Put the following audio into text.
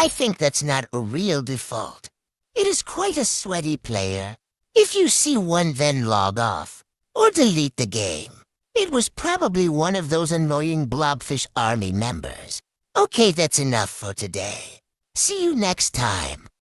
I think that's not a real default. It is quite a sweaty player. If you see one then log off, or delete the game. It was probably one of those annoying Blobfish Army members. Okay, that's enough for today. See you next time.